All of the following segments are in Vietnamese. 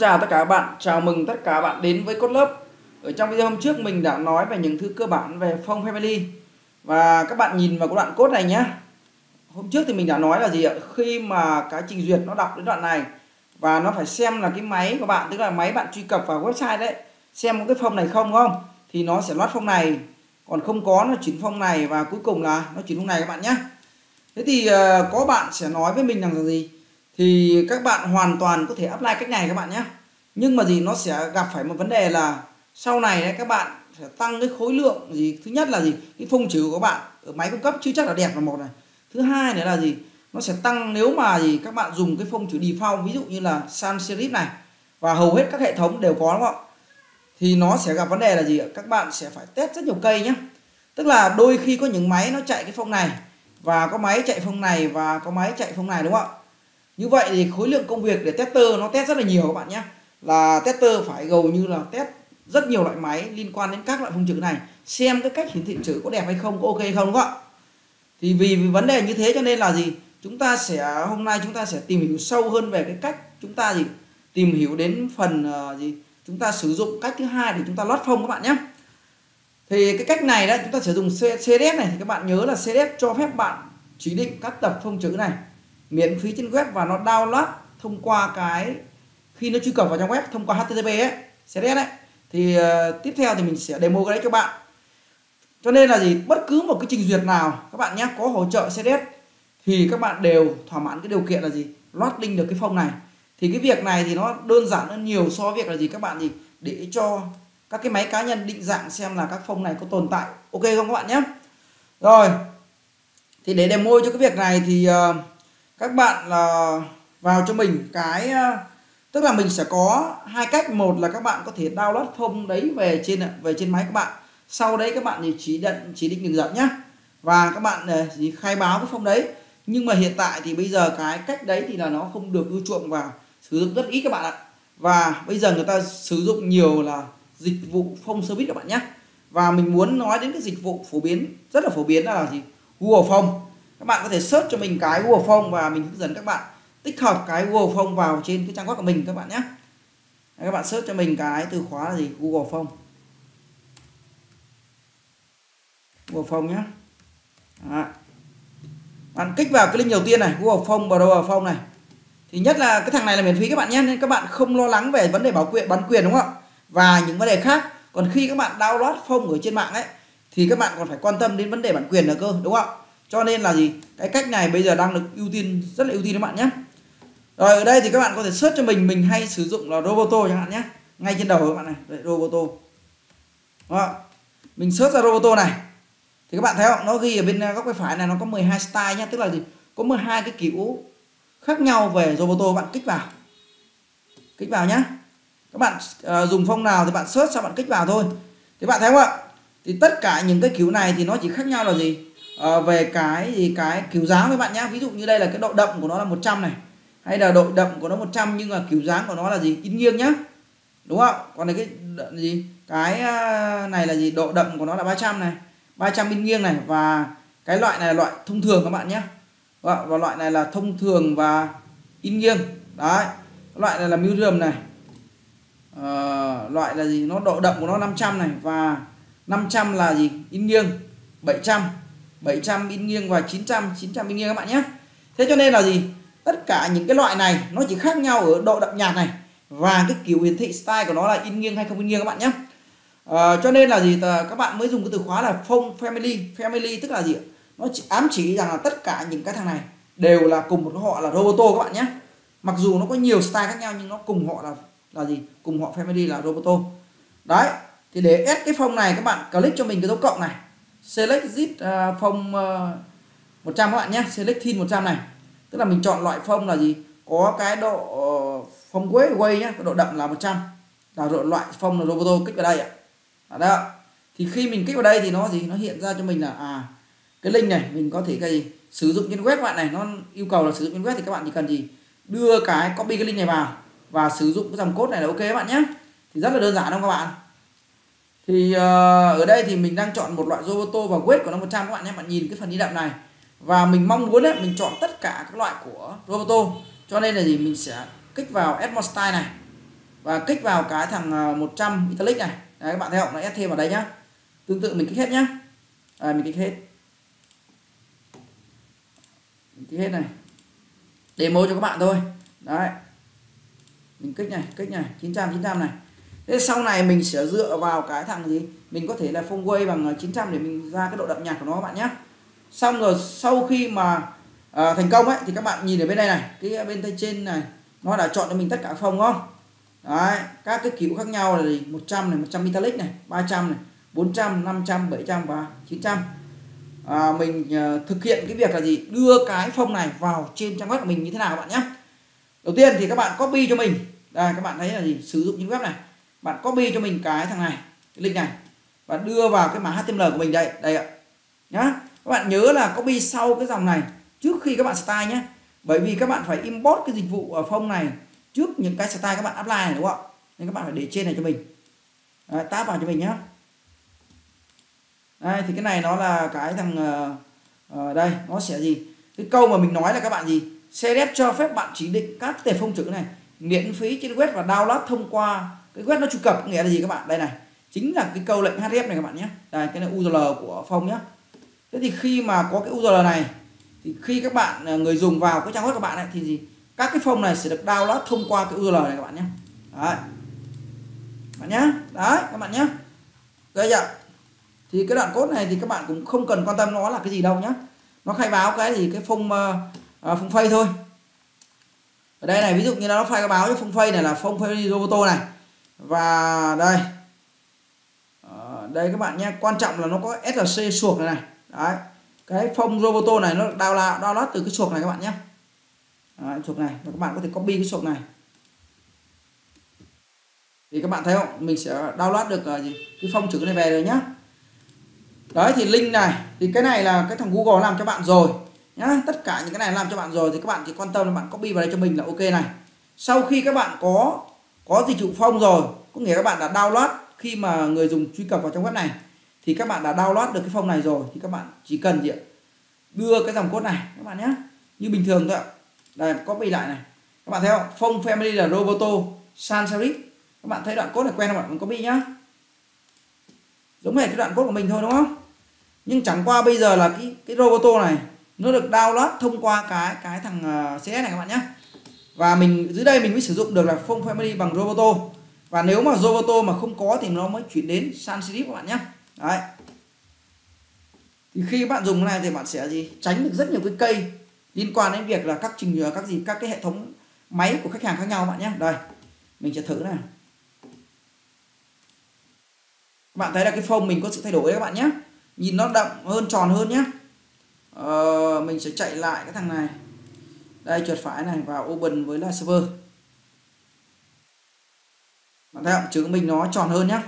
chào tất cả các bạn, chào mừng tất cả các bạn đến với cốt Lớp. Ở trong video hôm trước mình đã nói về những thứ cơ bản về phông family và các bạn nhìn vào cái đoạn cốt này nhé. Hôm trước thì mình đã nói là gì ạ? Khi mà cái trình duyệt nó đọc đến đoạn này và nó phải xem là cái máy của bạn tức là máy bạn truy cập vào website đấy xem có cái phông này không không thì nó sẽ loát phông này còn không có nó chuyển phông này và cuối cùng là nó chuyển phông này các bạn nhé. Thế thì ờ, có bạn sẽ nói với mình rằng là gì? Thì các bạn hoàn toàn có thể apply cách này các bạn nhé. Nhưng mà gì, nó sẽ gặp phải một vấn đề là sau này đấy, các bạn sẽ tăng cái khối lượng gì. Thứ nhất là gì? Cái phông chữ của các bạn ở máy cung cấp chưa chắc là đẹp là một này. Thứ hai nữa là gì? Nó sẽ tăng nếu mà gì, các bạn dùng cái phông chữ default ví dụ như là sans serif này, và hầu hết các hệ thống đều có, đúng không thì nó sẽ gặp vấn đề là gì các bạn sẽ phải test rất nhiều cây nhé. Tức là đôi khi có những máy nó chạy cái phông này, và có máy chạy phông này, và có máy chạy phông này, đúng không ạ? Như vậy thì khối lượng công việc để tester nó test rất là nhiều các bạn nhé. Là tester phải gầu như là test rất nhiều loại máy liên quan đến các loại phông chữ này. Xem cái cách hiển thị chữ có đẹp hay không có ok hay không đúng không thì vì, vì vấn đề như thế cho nên là gì? Chúng ta sẽ hôm nay chúng ta sẽ tìm hiểu sâu hơn về cái cách chúng ta gì? Tìm hiểu đến phần uh, gì? Chúng ta sử dụng cách thứ hai để chúng ta lót phông các bạn nhé. Thì cái cách này đó chúng ta sử dụng CDS này thì các bạn nhớ là CDS cho phép bạn chỉ định các tập phông chữ này miễn phí trên web và nó download thông qua cái khi nó truy cập vào trang web thông qua HTTP ấy, CSS ấy thì uh, tiếp theo thì mình sẽ demo cái đấy cho bạn. Cho nên là gì? Bất cứ một cái trình duyệt nào các bạn nhé có hỗ trợ CSS thì các bạn đều thỏa mãn cái điều kiện là gì? Load link được cái phông này. Thì cái việc này thì nó đơn giản hơn nhiều so với việc là gì các bạn gì để cho các cái máy cá nhân định dạng xem là các phông này có tồn tại ok không các bạn nhé. Rồi. Thì để demo cho cái việc này thì uh, các bạn là vào cho mình cái ờ, tức là mình sẽ có hai cách. Một là các bạn có thể download phông đấy về trên về trên máy các bạn. Sau đấy các bạn thì chỉ định chỉ định đường dẫn nhá. Và các bạn ờ, thì khai báo cái phông đấy. Nhưng mà hiện tại thì bây giờ cái cách đấy thì là nó không được ưa chuộng và sử dụng rất ít các bạn ạ. Và bây giờ người ta sử dụng nhiều là dịch vụ phông service các bạn nhé và mình muốn nói đến cái dịch vụ phổ biến, rất là phổ biến là gì? Google phong các bạn có thể search cho mình cái Google form và mình hướng dẫn các bạn. Tích hợp cái Google form vào trên cái trang web của mình các bạn nhé. Các bạn search cho mình cái từ khóa là gì? Google form Google form nhé. Đó. bạn kích vào cái link đầu tiên này Google Phone google form này. Thì nhất là cái thằng này là miễn phí các bạn nhé, nên các bạn không lo lắng về vấn đề bảo quyền, bán quyền, đúng không ạ? Và những vấn đề khác. Còn khi các bạn download form ở trên mạng ấy, thì các bạn còn phải quan tâm đến vấn đề bản quyền nữa cơ, đúng không ạ? Cho nên là gì? Cái cách này bây giờ đang được ưu tiên rất là ưu tiên các bạn nhé. Rồi ở đây thì các bạn có thể search cho mình mình hay sử dụng là roboto chẳng hạn nhé. Ngay trên đầu các bạn này Đấy, roboto. Đó. mình search ra roboto này. Thì các bạn thấy không? Nó ghi ở bên góc bên phải này nó có 12 style nhé. Tức là gì? Có 12 cái kiểu khác nhau về roboto bạn kích vào. Kích vào nhé các bạn uh, dùng phông nào thì bạn search sao bạn kích vào thôi. Thì bạn thấy không ạ? Thì tất cả những cái kiểu này thì nó chỉ khác nhau là gì? À, về cái gì cái kiểu dáng các bạn nhá. Ví dụ như đây là cái độ đậm của nó là 100 này hay là độ đậm của nó 100 nhưng mà kiểu dáng của nó là gì? In nghiêng nhá. Đúng không? Còn này cái gì? Cái ờ, này là gì? Độ đậm của nó là 300 này 300 in nghiêng này và cái loại này là loại thông thường các bạn nhé và, và loại này là thông thường và in nghiêng. Đấy loại này là medium này. À, loại là gì? Nó độ đậm của nó 500 này và 500 là gì? In nghiêng 700 700 in nghiêng và 900 900 in nghiêng các bạn nhé. Thế cho nên là gì? Tất cả những cái loại này nó chỉ khác nhau ở độ đậm nhạt này và cái kiểu hiển thị style của nó là in nghiêng hay không in nghiêng các bạn nhé. À, cho nên là gì? Các bạn mới dùng cái từ khóa là phong family family tức là gì nó chỉ ám chỉ rằng là tất cả những cái thằng này đều là cùng một họ là roboto các bạn nhé. Mặc dù nó có nhiều style khác nhau nhưng nó cùng họ là là gì? Cùng họ family là roboto. Đấy thì để ép cái phông này các bạn click cho mình cái dấu cộng này select zip uh, phông uh, 100 các bạn nhé. Select thin 100 này. Tức là mình chọn loại phông là gì? Có cái độ ờ, phong phông quế quay nhé độ đậm là 100 là độ loại phông là roboto kích vào đây ạ. À. đó. Thì khi mình kích vào đây thì nó gì? Nó hiện ra cho mình là à cái link này mình có thể cái gì? Sử dụng trên web bạn này. Nó yêu cầu là sử dụng trên web thì các bạn chỉ cần gì? Đưa cái copy cái link này vào và sử dụng cái dòng code này là ok các bạn nhé. Thì rất là đơn giản không các bạn? Thì uh, ở đây thì mình đang chọn một loại Roboto và weight của nó 100 các bạn nhé. Bạn nhìn cái phần đi đậm này. Và mình mong muốn ấy, mình chọn tất cả các loại của Roboto. Cho nên là gì? Mình sẽ kích vào Add Style này. Và kích vào cái thằng ờ, 100 italic này. Đấy các bạn thấy không? Nó ép thêm vào đây nhá. Tương tự mình kích hết nhá. À, mình kích hết. Mình kích hết này. Demo cho các bạn thôi. Đấy. Mình kích này kích này. 900 900 này thế sau này mình sẽ dựa vào cái thằng gì? Mình có thể là phong quay bằng ờ, 900 để mình ra cái độ đậm nhạt của nó các bạn nhé xong rồi sau khi mà à, thành công ấy thì các bạn nhìn ở bên đây này cái ờ, bên tay trên này nó đã chọn cho mình tất cả phong không? Đấy các cái kiểu khác nhau là gì? 100 này 100 metallic này 300 này 400 500 700 và 900 à, mình uh, thực hiện cái việc là gì? Đưa cái phong này vào trên trang web của mình như thế nào các bạn nhé đầu tiên thì các bạn copy cho mình. Đây các bạn thấy là gì? Sử dụng những web này bạn copy cho mình cái thằng này cái link này và đưa vào cái mã HTML của mình đây đây ạ. Nhá. Các bạn nhớ là copy sau cái dòng này trước khi các bạn style nhé bởi vì các bạn phải import cái dịch vụ ở phong này trước những cái style các bạn apply này đúng không ạ? Nên các bạn phải để trên này cho mình. Đấy, tab vào cho mình nhé đây thì cái này nó là cái thằng uh, đây nó sẽ gì? Cái câu mà mình nói là các bạn gì? CSS cho phép bạn chỉ định các tệp phông chữ này miễn phí trên web và download thông qua cái web nó truy cập nghĩa là gì các bạn? Đây này chính là cái câu lệnh href này các bạn nhé. Đây cái này url của phong nhé. Thế thì khi mà có cái url này thì khi các bạn à, người dùng vào cái trang web của bạn ấy, thì gì? Các cái phong này sẽ được download thông qua cái url này các bạn nhé. Đấy. Bạn nhé. Đấy các bạn nhé. Đây chưa thì cái đoạn code này thì các bạn cũng không cần quan tâm nó là cái gì đâu nhé. Nó khai báo cái gì cái phông uh, phông phay thôi. Ở đây này ví dụ như nó khai báo cho phông phay này là phông phay roboto này và đây. À, đây các bạn nhé quan trọng là nó có src suộc này này. Đấy cái phông roboto này nó download download từ cái suộc này các bạn nhé. Đấy, suộc này và các bạn có thể copy cái suộc này. Thì các bạn thấy không? Mình sẽ download được uh, gì? Cái phông chữ này về rồi nhá. Đấy thì link này thì cái này là cái thằng Google làm cho bạn rồi nhá. Tất cả những cái này làm cho bạn rồi thì các bạn chỉ quan tâm là bạn copy vào đây cho mình là ok này. Sau khi các bạn có có dịch vụ phong rồi, có nghĩa các bạn đã download khi mà người dùng truy cập vào trong web này. Thì các bạn đã download được cái phong này rồi, thì các bạn chỉ cần gì ạ? Đưa cái dòng code này, các bạn nhé. Như bình thường thôi ạ. Đây, copy lại này. Các bạn thấy không? Phong family là roboto sans serif các bạn thấy đoạn code này quen không ạ? Mình copy nhá. Giống hệt cái đoạn code của mình thôi, đúng không? Nhưng chẳng qua bây giờ là cái cái roboto này, nó được download thông qua cái cái thằng à, CS này các bạn nhé và mình dưới đây mình mới sử dụng được là phông family bằng roboto. Và nếu mà roboto mà không có thì nó mới chuyển đến sans serif các bạn nhé. Đấy. Thì khi bạn dùng cái này thì bạn sẽ gì? Tránh được rất nhiều cái cây liên quan đến việc là các trình các gì các cái hệ thống máy của khách hàng khác nhau bạn nhé. Đây mình sẽ thử này. Bạn thấy là cái phông mình có sự thay đổi đấy các bạn nhé. Nhìn nó đậm hơn tròn hơn nhé. Ờ, mình sẽ chạy lại cái thằng này đây chuột phải này vào open với là server bạn thấy không? Chữ mình nó tròn hơn nhé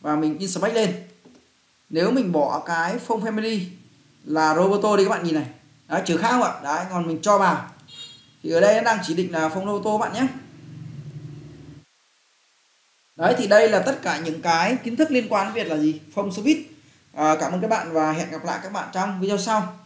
và mình inspect lên. Nếu mình bỏ cái phong family là roboto đi các bạn nhìn này. Đấy chữ khác không ạ? Đấy còn mình cho vào. Thì ở đây nó đang chỉ định là phong roboto bạn nhé. Đấy thì đây là tất cả những cái kiến thức liên quan đến việc là gì? Phong switch à, cảm ơn các bạn và hẹn gặp lại các bạn trong video sau.